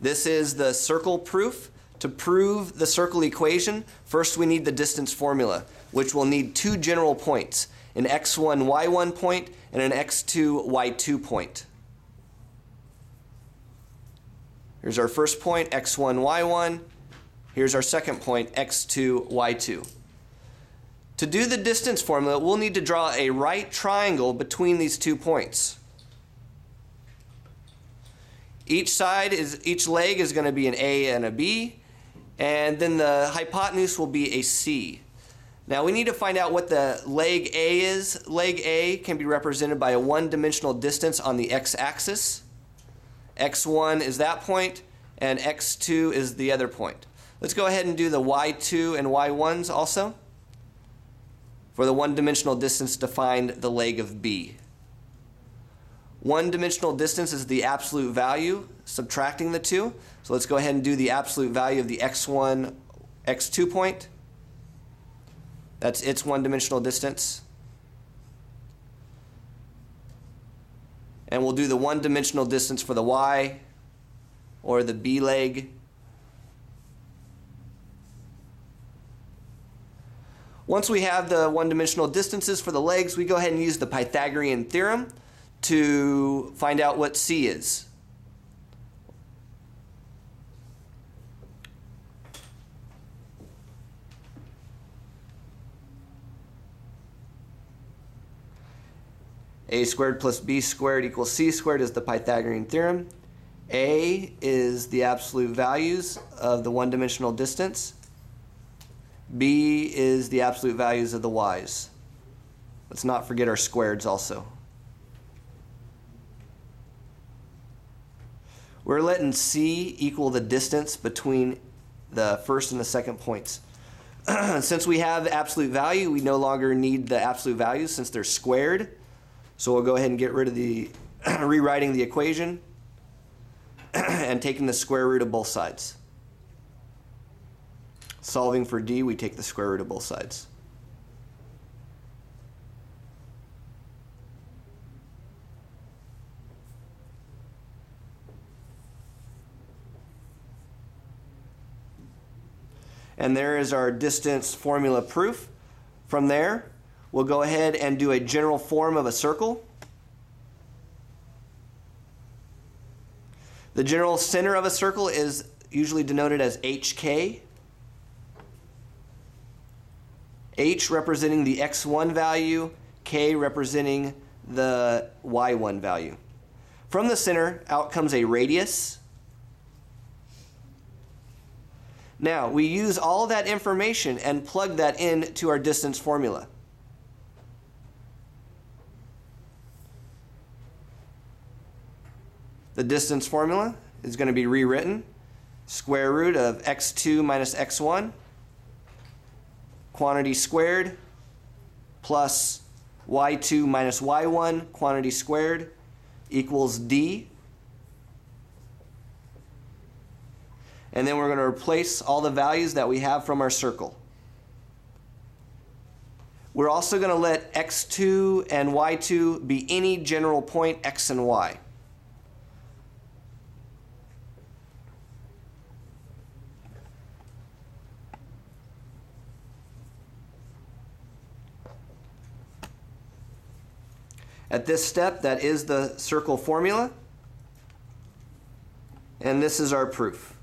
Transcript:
This is the circle proof. To prove the circle equation, first we need the distance formula, which will need two general points, an x1, y1 point and an x2, y2 point. Here's our first point, x1, y1. Here's our second point, x2, y2. To do the distance formula, we'll need to draw a right triangle between these two points. Each side is each leg is going to be an A and a B, and then the hypotenuse will be a C. Now we need to find out what the leg A is. Leg A can be represented by a one-dimensional distance on the x-axis. x1 is that point, and x2 is the other point. Let's go ahead and do the y2 and y1s also. For the one-dimensional distance to find the leg of B. One-dimensional distance is the absolute value, subtracting the two. So let's go ahead and do the absolute value of the x1, x2 point. That's its one-dimensional distance. And we'll do the one-dimensional distance for the y, or the b leg. Once we have the one-dimensional distances for the legs, we go ahead and use the Pythagorean theorem to find out what C is. a squared plus b squared equals c squared is the Pythagorean theorem. A is the absolute values of the one-dimensional distance. B is the absolute values of the y's. Let's not forget our squareds also. We're letting C equal the distance between the first and the second points. since we have absolute value, we no longer need the absolute values since they're squared. So we'll go ahead and get rid of the rewriting the equation and taking the square root of both sides. Solving for d, we take the square root of both sides. And there is our distance formula proof. From there, we'll go ahead and do a general form of a circle. The general center of a circle is usually denoted as HK. H representing the x1 value, K representing the y1 value. From the center, out comes a radius. Now, we use all that information and plug that into our distance formula. The distance formula is going to be rewritten. Square root of x2 minus x1, quantity squared, plus y2 minus y1, quantity squared, equals d. And then we're going to replace all the values that we have from our circle. We're also going to let x2 and y2 be any general point x and y. At this step, that is the circle formula. And this is our proof.